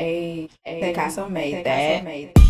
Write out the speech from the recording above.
a, a, they got some made that.